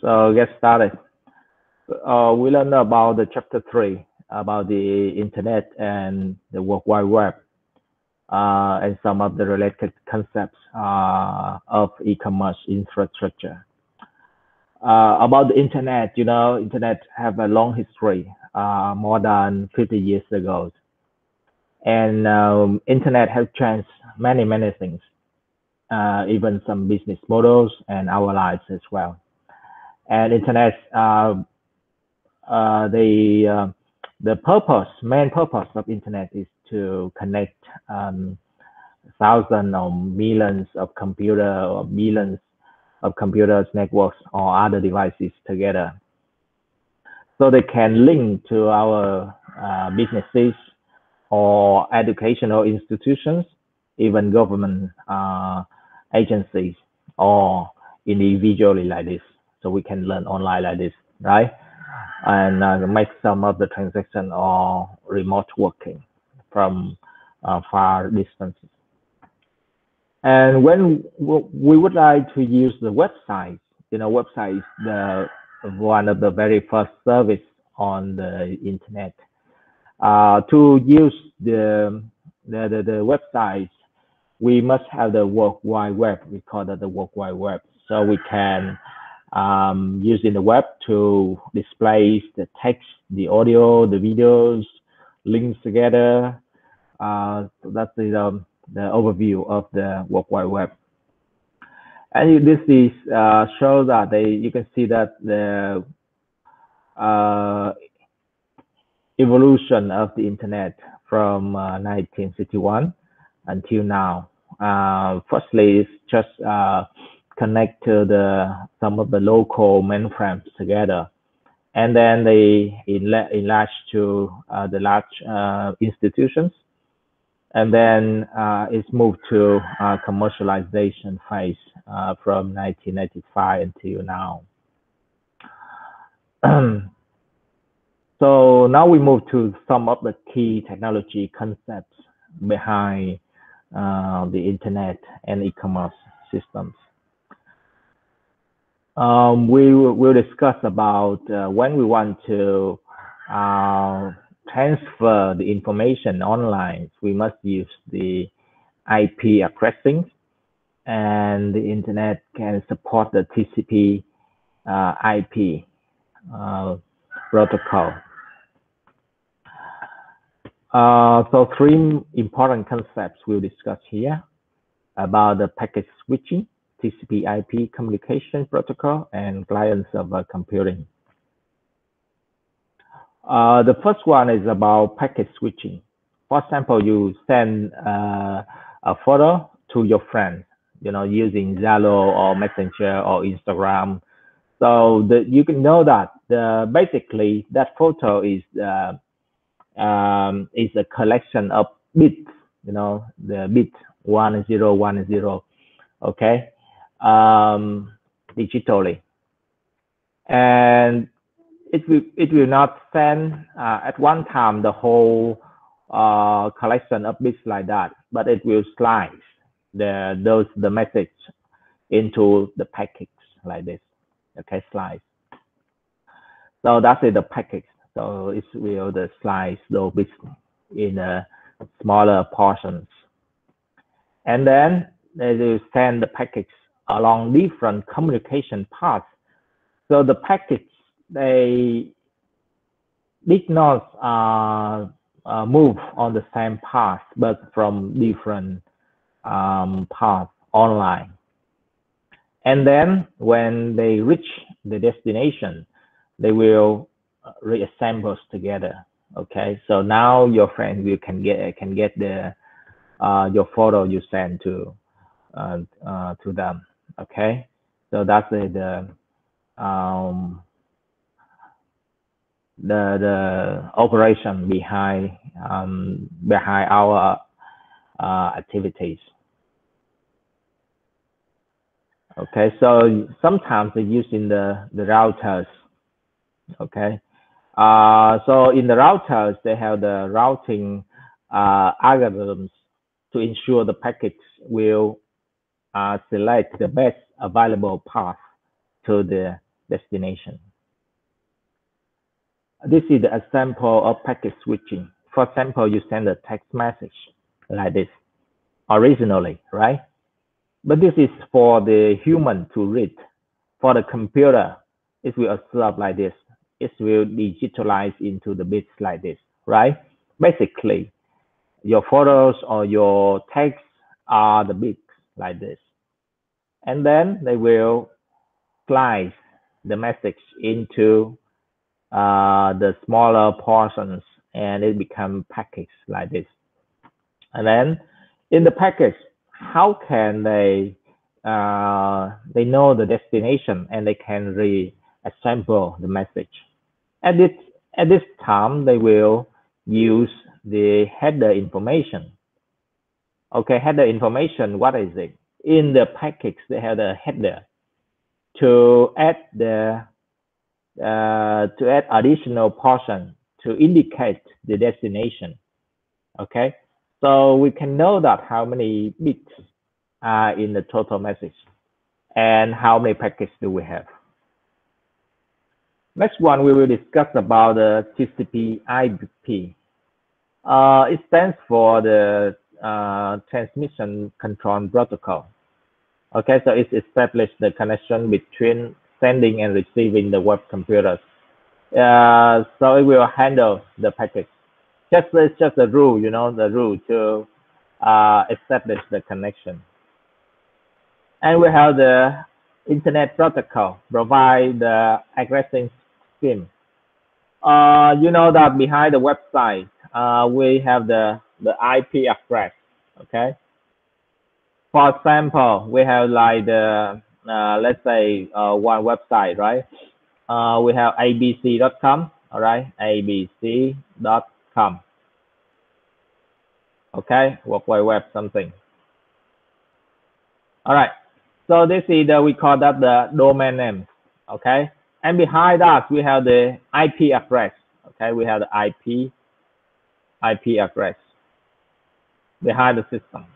So get started. Uh, we learned about the chapter three about the internet and the World Wide Web, uh, and some of the related concepts uh, of e-commerce infrastructure. Uh, about the internet, you know, internet have a long history, uh, more than 50 years ago, and um, internet has changed many many things, uh, even some business models and our lives as well and internet uh, uh, the uh, the purpose main purpose of internet is to connect um, thousands or millions of computer or millions of computers networks or other devices together. So they can link to our uh, businesses or educational institutions even government uh, agencies or individually like this so we can learn online like this, right? And uh, make some of the transaction or remote working from uh, far distances. And when we would like to use the website, you know, website is the one of the very first service on the internet. Uh, to use the, the, the, the website, we must have the World Wide Web. We call that the World Wide Web. So we can um, using the web to display the text, the audio, the videos, links together. Uh, so that's the, um, the overview of the World Wide Web. And this is uh, shows that they you can see that the uh, evolution of the internet from 1961 uh, until now. Uh, firstly, it's just connect to the some of the local mainframes together, and then they enlarge to uh, the large uh, institutions, and then uh, it's moved to commercialization phase from 1995 until now. so now we move to some of the key technology concepts behind uh, the internet and e-commerce systems um, we will discuss about uh, when we want to uh, transfer the information online, we must use the IP addressing and the internet can support the TCP uh, IP uh, protocol. Uh, so three important concepts we'll discuss here about the packet switching, TCP/IP communication protocol and client-server computing. Uh, the first one is about packet switching. For example, you send uh, a photo to your friend, you know, using Zalo or Messenger or Instagram. So you can know that the, basically that photo is uh, um, is a collection of bits, you know, the bit one zero one zero. Okay, um, digitally. And it will, it will not send uh, at one time the whole uh, collection of bits like that, but it will slice the those the message into the packets like this. Okay, slice. So that's it, the packets. So it will the slice those bits in smaller portions. And then they will send the packets along different communication paths. So the packets, they did not uh, uh, move on the same path, but from different um, paths online. And then when they reach the destination, they will reassemble together. Okay, so now your friend will can get can get the uh, your photo you send to uh, uh, to them. Okay, so that's the, the um, the the operation behind um, behind our uh, activities. Okay, so sometimes they use in the the routers. Okay, uh, so in the routers they have the routing uh, algorithms to ensure the packets will uh, select the best available path to the destination. This is a sample of packet switching. For example, you send a text message like this originally, right? But this is for the human to read. For the computer, it will observe like this. It will digitalize into the bits like this, right? Basically, your photos or your text are the bits like this. And then they will slice the message into uh, the smaller portions and it become package like this. And then in the package, how can they uh, they know the destination and they can reassemble the message. At this at this time, they will use the header information. Okay, header information. What is it? In the package, they have the header to add the uh, to add additional portion to indicate the destination. Okay, so we can know that how many bits are in the total message and how many packets do we have. Next one, we will discuss about the TCP IP. Uh, it stands for the uh, Transmission Control Protocol. Okay, so it establishes the connection between sending and receiving the web computers. Uh, so it will handle the packets. Just it's just a rule, you know, the rule to uh, establish the connection. And we have the Internet Protocol provide the addressing scheme. Uh, you know that behind the website, uh, we have the, the IP address, okay? For example, we have like the, uh, let's say uh, one website, right? Uh, we have abc.com, all right? abc.com. Okay, World Wide Web something. All right, so this is the, we call that the domain name, okay? And behind that, we have the IP address, okay? We have the IP, IP address behind the system.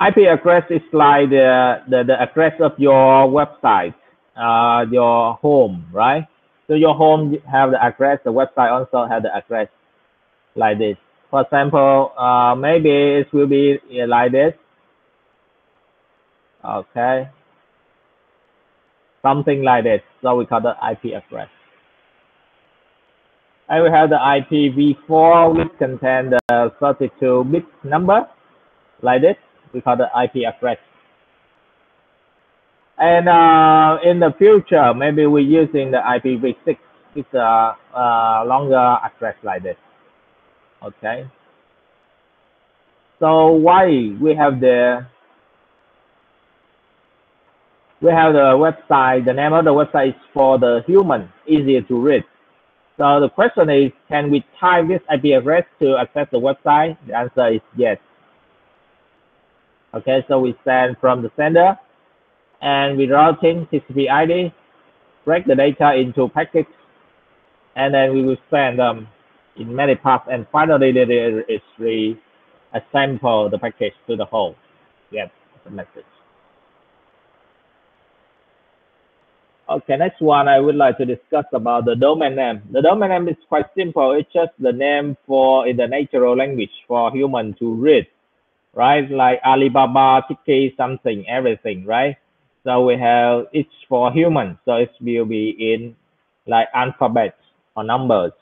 IP address is like the, the, the address of your website, uh, your home, right? So your home have the address, the website also have the address like this. For example, uh, maybe it will be like this. Okay. Something like this. So we call the IP address. And we have the IPv4 which contain the 32 bit number like this. We call the IP address. And uh, in the future, maybe we're using the IPv6. It's a, a longer address like this. Okay. So why we have the we have the website. The name of the website is for the human, easier to read. So the question is, can we type this IP address to access the website? The answer is yes. Okay, so we send from the sender and we routing TCP IP, break the data into packets, and then we will send them um, in many parts, and finally there is reassemble the package to the whole. Yes, the message. Okay, next one I would like to discuss about the domain name. The domain name is quite simple. It's just the name for in the natural language for human to read, right? Like Alibaba, Tiki, something, everything, right? So we have it's for human, so it will be in like alphabet or numbers,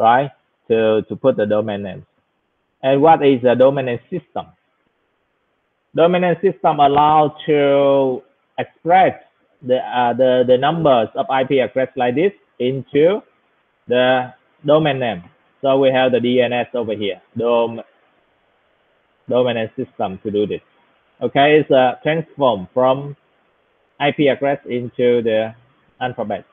right? To to put the domain name. And what is the domain name system? Domain name system allow to express the uh, the the numbers of IP address like this into the domain name. So we have the DNS over here, dom domain name system to do this. Okay, it's a transform from IP address into the alphabet.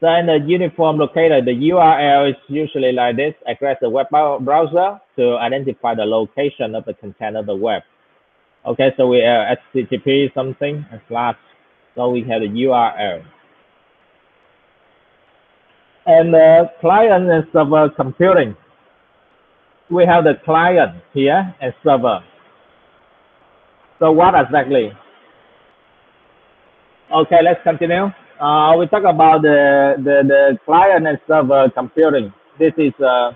So in the uniform locator, the URL is usually like this, address the web browser to identify the location of the content of the web. Okay, so we have HTTP something slash, so we have the URL. And the client and server computing. We have the client here and server. So what exactly? Okay, let's continue. Uh, we talk about the, the, the client and server computing. This is uh,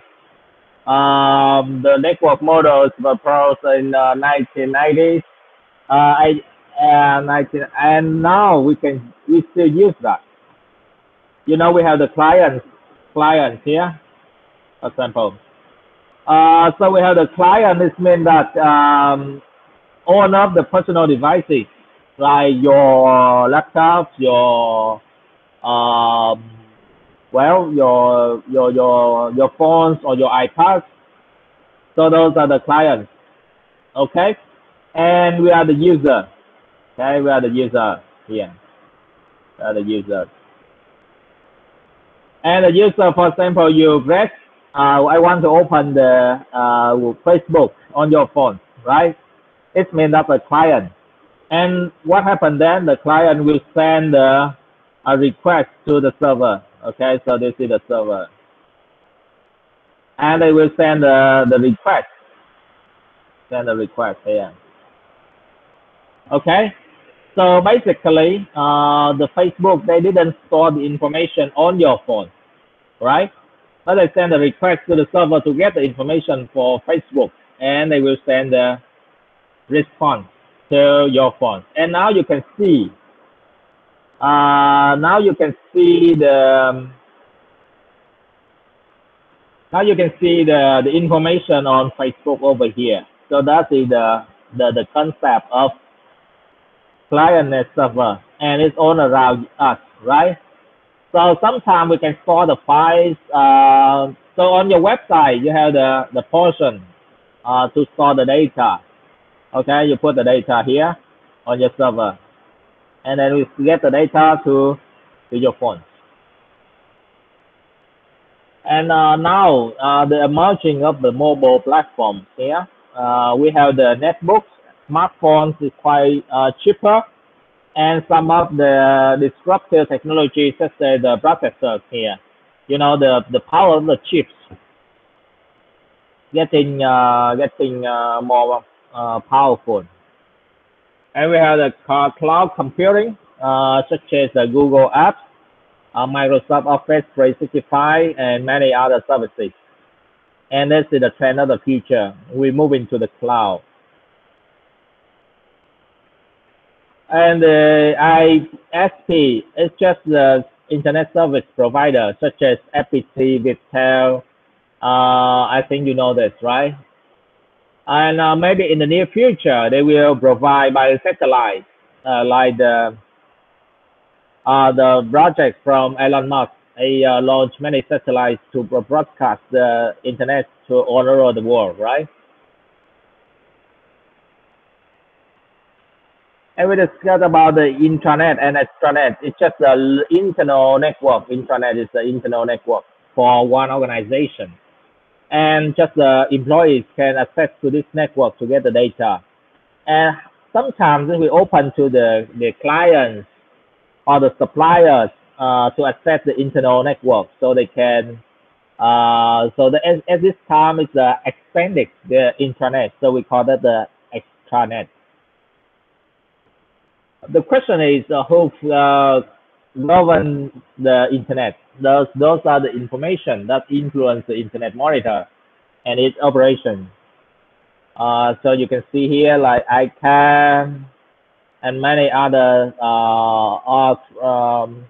um, the network models were proposed in uh, 1990s. Uh, I, uh, 19, and now we can we still use that. You know, we have the clients clients here, for example. Uh, so we have the client. This means that um, all of the personal devices, like your laptops, your um, well, your your your your phones or your iPads. So those are the clients. Okay, and we are the user. Okay, we are the user here. We are the user. And the user, for example, you press, uh, I want to open the uh, Facebook on your phone, right? It means that's a client. And what happened then? The client will send a request to the server. Okay, so this is the server. And they will send the, the request. Send the request here. Okay, so basically, uh, the Facebook, they didn't store the information on your phone, right? But they send a request to the server to get the information for Facebook, and they will send the response to your phone. And now you can see, uh, now you can see the, um, now you can see the, the information on Facebook over here. So that is the, the, the concept of client and server, and it's all around us, right? So sometimes we can store the files. Uh, so on your website, you have the, the portion uh, to store the data. Okay, you put the data here on your server, and then we get the data to, your phone. And uh, now uh, the emerging of the mobile platform here, uh, we have the netbooks. Smartphones is quite uh, cheaper, and some of the disruptive technologies such as the processors here, you know, the, the power of the chips. Getting uh, getting uh, more powerful. And we have the cloud computing, uh, such as the Google Apps, uh, Microsoft Office 365, and many other services. And this is the trend of the future. We move into the cloud. And uh, ISP is just the internet service provider, such as FPT, Viettel. Uh, I think you know this, right? And uh, maybe in the near future, they will provide by satellite, uh, like the uh, the project from Elon Musk. He uh, launched many satellites to broadcast the internet to all over the world, right? and we discussed about the intranet and extranet. It's just the internal network. Intranet is the internal network for one organization. And just the employees can access to this network to get the data. And sometimes we open to the, the clients or the suppliers uh, to access the internal network so they can uh, so the, at, at this time it's uh, expanded the intranet so we call that the extranet the question is uh, who uh, govern the internet. Those those are the information that influence the internet monitor and its operation. Uh, so you can see here like ICANN and many other uh, um,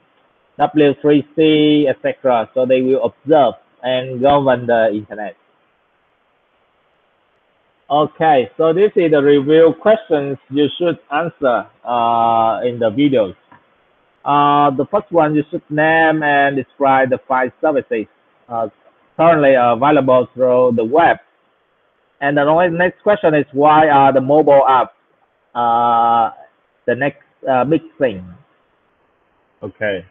W3C, etc. So they will observe and govern the internet. Okay, so this is the review questions you should answer uh, in the videos. Uh, the first one, you should name and describe the five services uh, currently available through the web. And the next question is why are the mobile apps uh, the next uh, big thing? Okay.